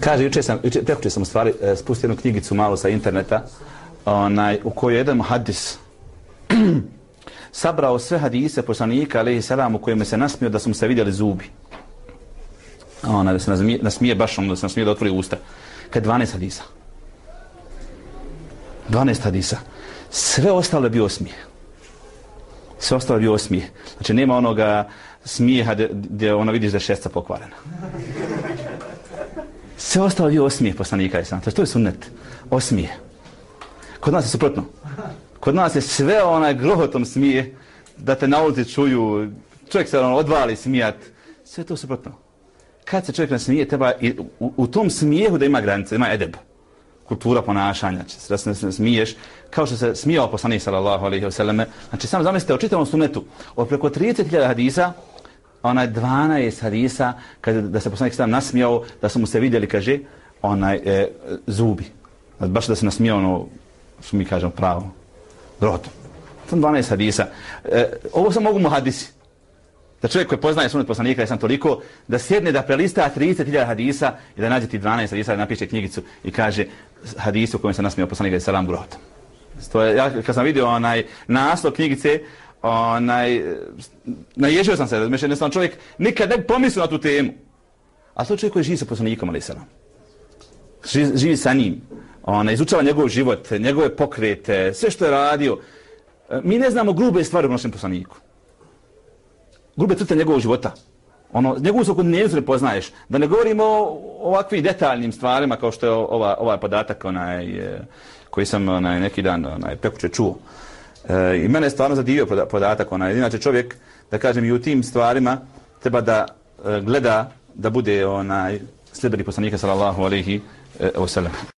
Kaže, juče sam, juče, prekuče sam u stvari e, spustio jednu knjigicu malo sa interneta, onaj, u kojoj jedan hadis sabrao sve hadise poslanika, alaihi salam, u kojima se nasmio da su mu se vidjeli zubi. Ona, da se nasmije, nasmije baš ono, da se nasmije da otvori usta. Kad 12 hadisa. 12 hadisa. Sve ostalo je bio smije. Sve ostalo je bio smije. Znači, nema onoga smijeha gdje ona vidiš da je šesta pokvarena. Sve ostalo je bio poslanika i sam. To je sunnet. Osmije. Kod nas je suprotno. Kod nas je sve onaj grohotom smije da te na ulici čuju, čovjek se ono odvali smijat. Sve to suprotno. Kad se čovjek nasmije, treba i u, u tom smijehu da ima granice, ima edeb. Kultura ponašanja, da se ne smiješ, kao što se smijao poslanik sallallahu alaihi wa sallam. Znači, samo zamislite, o čitavom sunnetu, od preko 30.000 hadisa, onaj 12 hadisa, kad, da se poslanik sam nasmijao, da su mu se vidjeli, kaže, onaj, e, zubi. Baš da se nasmijao, ono, što mi kažemo, pravo. Drotom. sam 12 hadisa. E, ovo sam mogu mu hadisi. Da čovjek koji poznaje sunet poslanika, ja sam toliko, da sjedne da prelista 30.000 hadisa i da nađe ti 12 hadisa, da napiše knjigicu i kaže hadisu u kojem se nasmijao poslanika je salam grotom. To je, ja kad sam vidio onaj naslov knjigice, onaj, naježio sam se, razmišljam, jednostavno čovjek nikad ne pomislio na tu temu. A to čovjek koji živi sa poslanikom, ali se Živi, živi sa njim. Ona, izučava njegov život, njegove pokrete, sve što je radio. E, mi ne znamo grube stvari u našem poslaniku. Grube crte njegovog života. Ono, njegovu svakog ne poznaješ. Da ne govorimo o ovakvim detaljnim stvarima kao što je ova, ovaj podatak onaj, e, koji sam onaj, neki dan onaj, prekuće čuo. E, I mene je stvarno zadivio podatak. Onaj. Inače čovjek, da kažem, i u tim stvarima treba da e, gleda da bude onaj sljedbeni poslanika sallallahu alaihi e, wasallam.